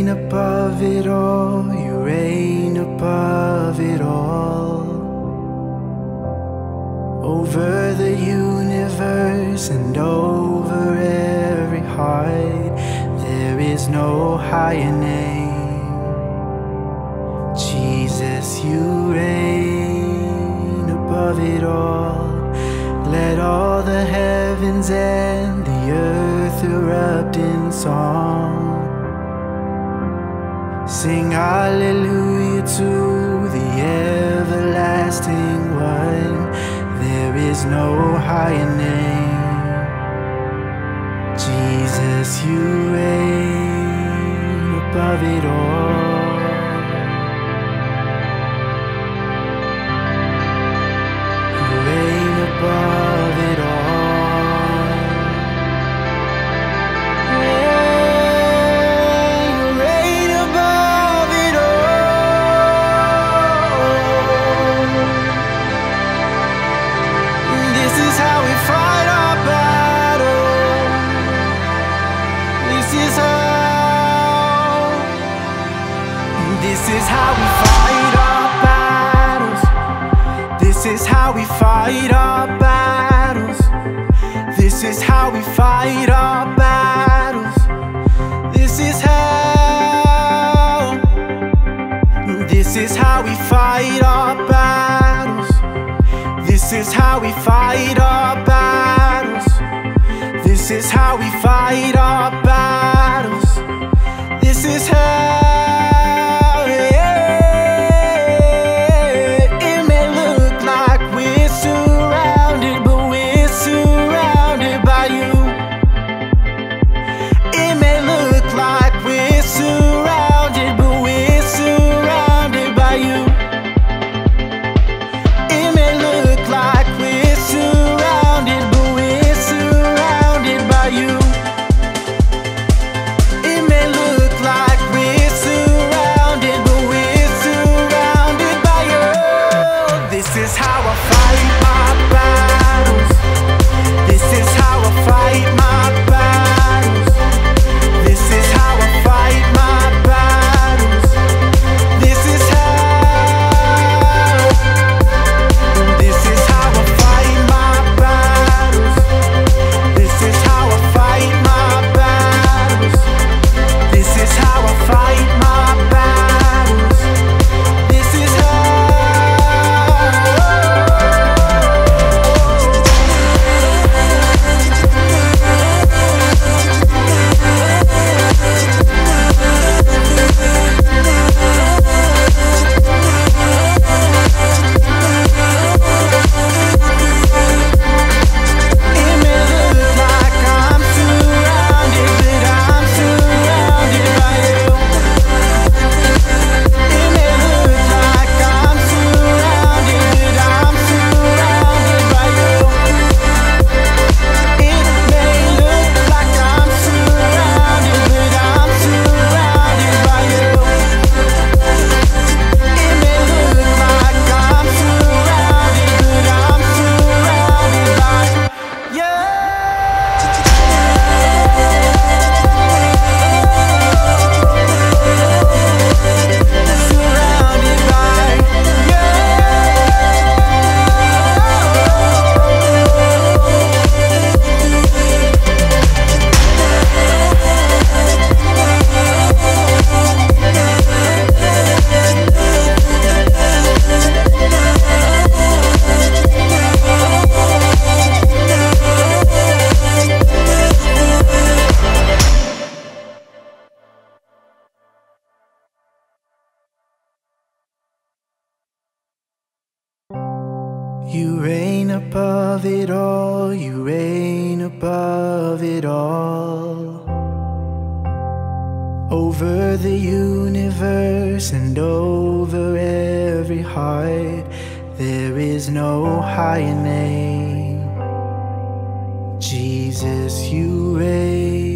above it all, you reign above it all. Over the universe and over every heart, there is no higher name. Jesus, you reign above it all. Let all the heavens and the earth erupt in song. Sing hallelujah to the everlasting one. There is no higher name. Jesus, you reign above it all. How we fight our battles. This is how we fight our battles. This is how. This is how we fight our battles. This is how we fight our battles. This is how we fight our You reign above it all, you reign above it all. Over the universe and over every heart, there is no higher name. Jesus, you reign